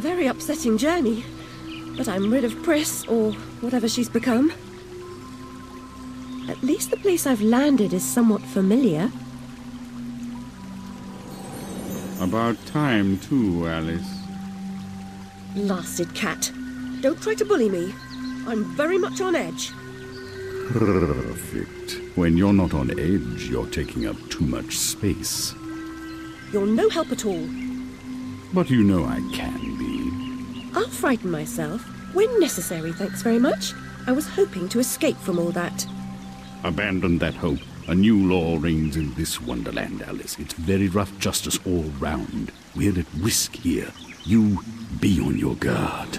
Very upsetting journey. But I'm rid of Pris, or whatever she's become. At least the place I've landed is somewhat familiar. About time, too, Alice. Blasted cat. Don't try to bully me. I'm very much on edge. Perfect. When you're not on edge, you're taking up too much space. You're no help at all. But you know I can. I'll frighten myself when necessary, thanks very much. I was hoping to escape from all that. Abandon that hope. A new law reigns in this wonderland, Alice. It's very rough justice all round. We're at risk here. You be on your guard.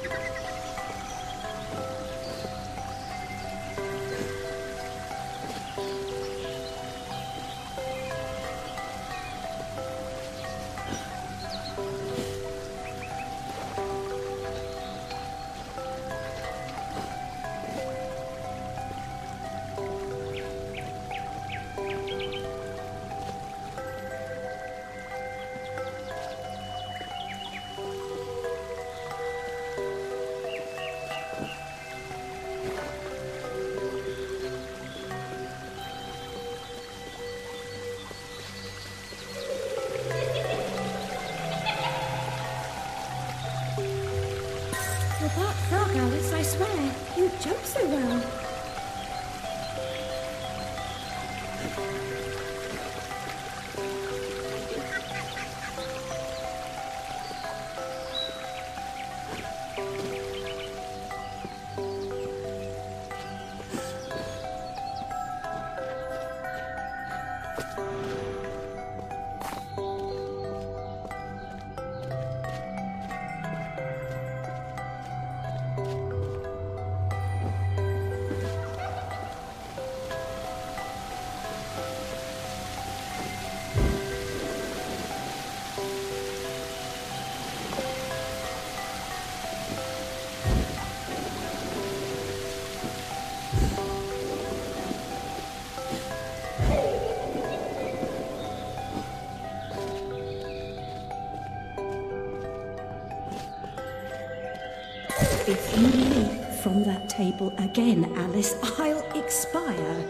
table again, Alice, I'll expire.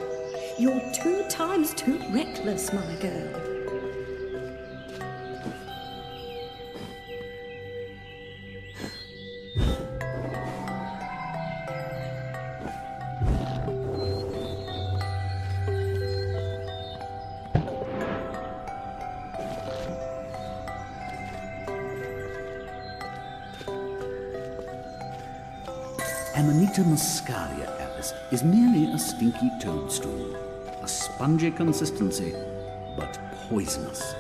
You're two times too reckless, my girl. Muscaria, Alice, is merely a stinky toadstool. A spongy consistency, but poisonous.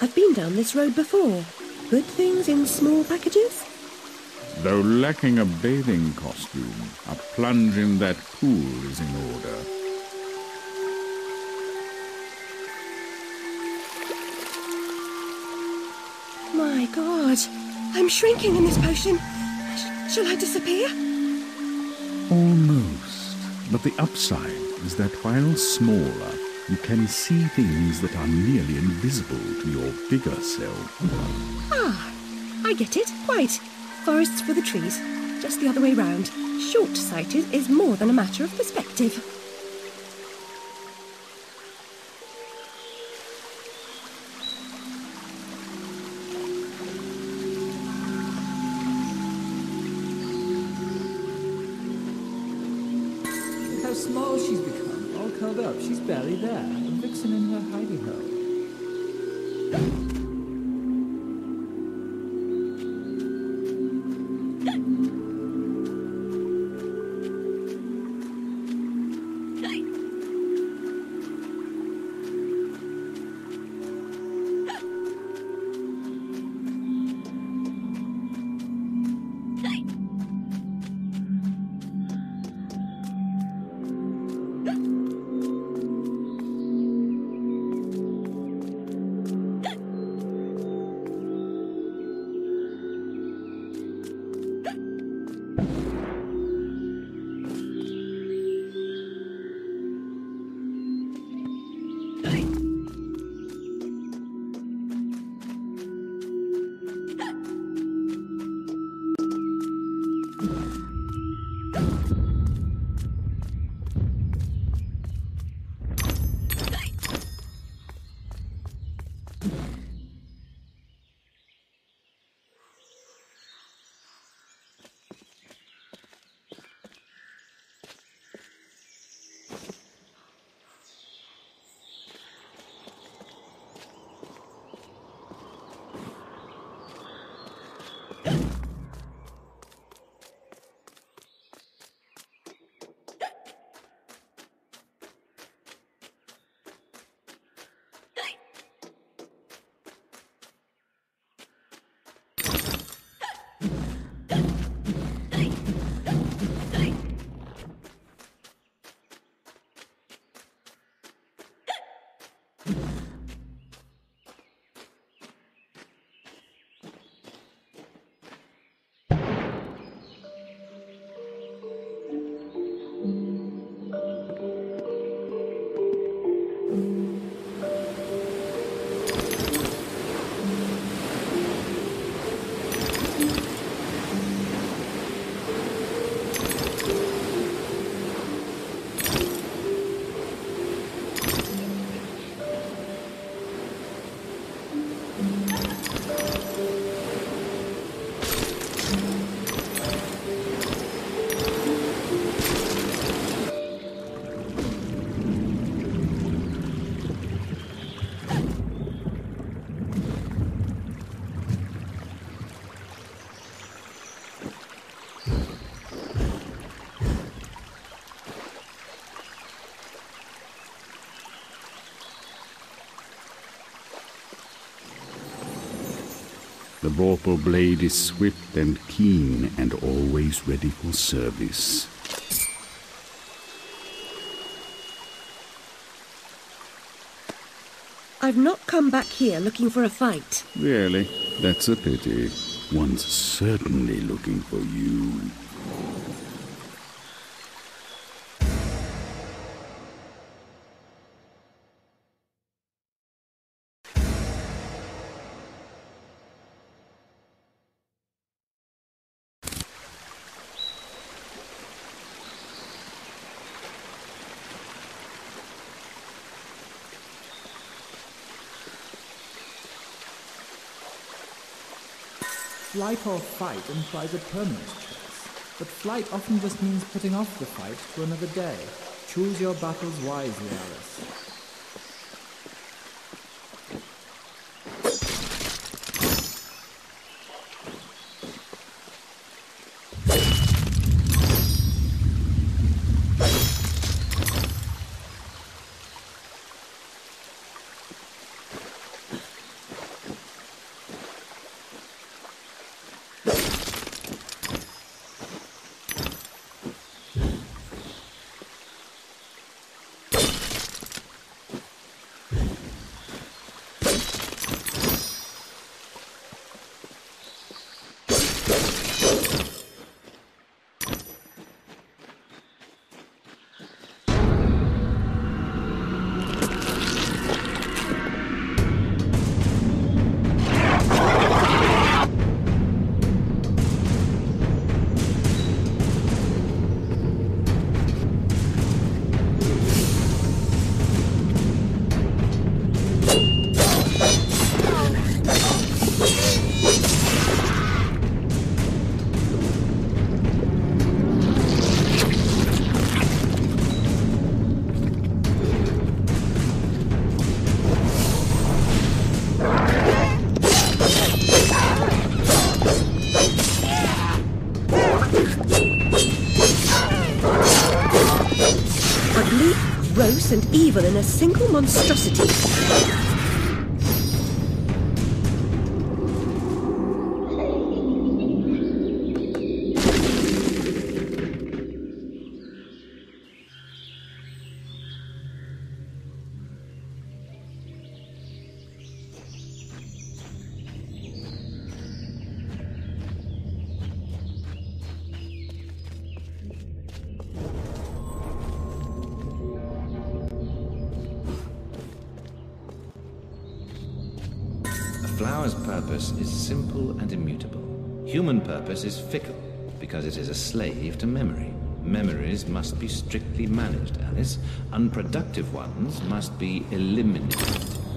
I've been down this road before. Good things in small packages? Though lacking a bathing costume, a plunge in that pool is in order. My god. I'm shrinking in this potion. Sh- shall I disappear? Almost. But the upside is that while smaller, you can see things that are nearly invisible to your bigger self. Ah, I get it. Quite. Forests for the trees. Just the other way round. Short sighted is more than a matter of perspective. How small she's become. Curled up. She's barely there. A vixen in her hidey hole. you The vorpal blade is swift and keen and always ready for service. I've not come back here looking for a fight. Really? That's a pity. One's certainly looking for you. Flight or fight implies a permanent choice, but flight often just means putting off the fight to another day. Choose your battles wisely, Alice. And evil in a single monstrosity. Purpose is simple and immutable. Human purpose is fickle because it is a slave to memory. Memories must be strictly managed, Alice. Unproductive ones must be eliminated.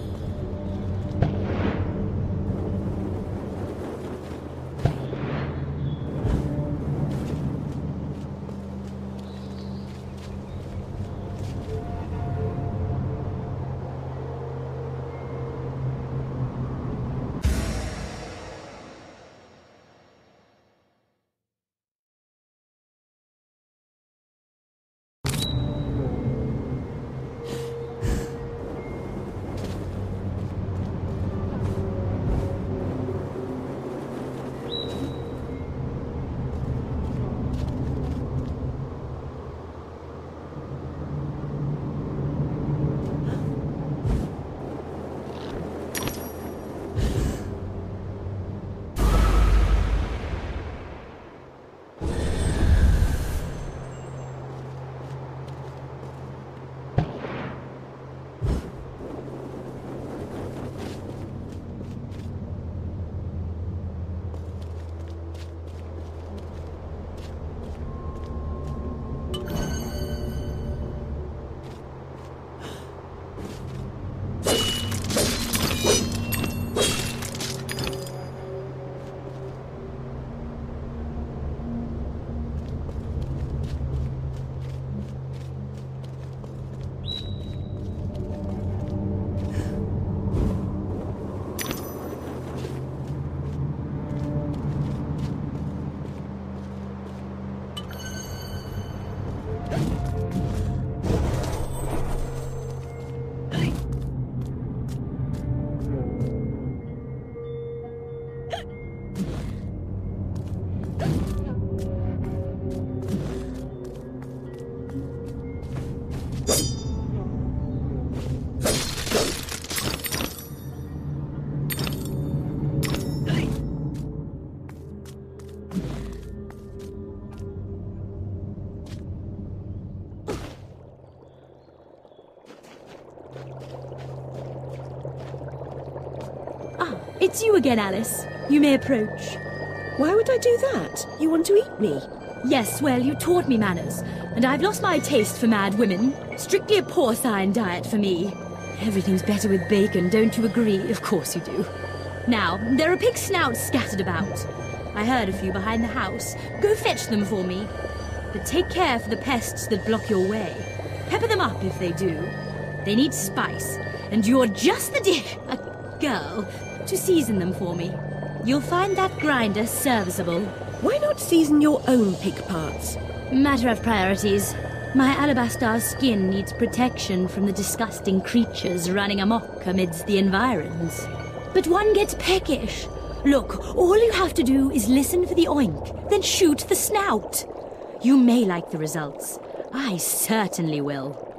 It's you again, Alice. You may approach. Why would I do that? You want to eat me? Yes, well, you taught me manners, and I've lost my taste for mad women. Strictly a porcine diet for me. Everything's better with bacon, don't you agree? Of course you do. Now, there are pig snouts scattered about. I heard a few behind the house. Go fetch them for me. But take care for the pests that block your way. Pepper them up if they do. They need spice, and you're just the dear a girl to season them for me. You'll find that grinder serviceable. Why not season your own pig parts? Matter of priorities. My alabaster skin needs protection from the disgusting creatures running amok amidst the environs. But one gets peckish. Look, all you have to do is listen for the oink, then shoot the snout. You may like the results. I certainly will.